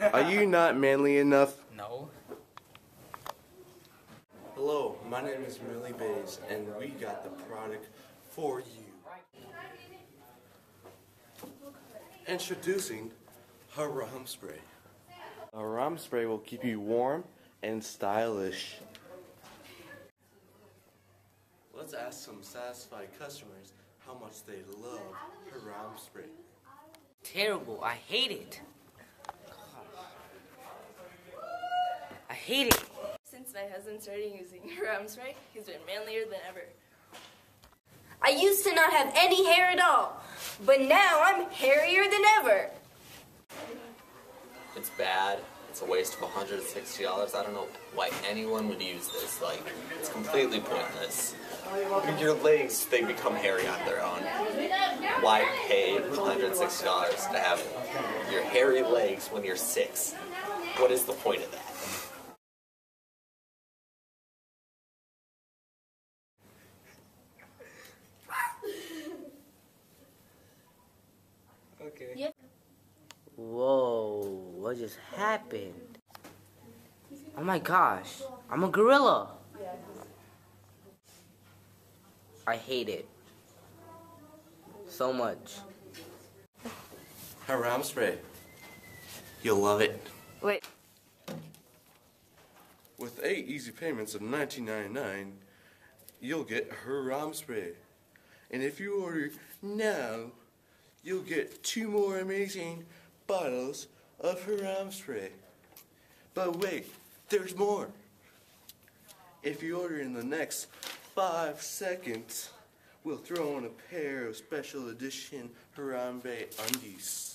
Are you not manly enough? No. Hello, my name is Millie Bays, and we got the product for you. Introducing Haram Spray. Haram Spray will keep you warm and stylish. Let's ask some satisfied customers how much they love Haram Spray. Terrible. I hate it. Hate it. Since my husband started using Haram spray, he's been manlier than ever. I used to not have any hair at all, but now I'm hairier than ever. It's bad. It's a waste of $160. I don't know why anyone would use this. Like, it's completely pointless. Your legs, they become hairy on their own. Why pay $160 to have your hairy legs when you're six? What is the point of that? Okay. Whoa, what just happened? Oh my gosh, I'm a gorilla. I hate it. So much. Haram Spray. You'll love it. Wait. With eight easy payments of $19.99, you'll get Haram Spray. And if you order now, you'll get two more amazing bottles of Haram Spray. But wait, there's more. If you order in the next five seconds, we'll throw in a pair of special edition Harambe undies.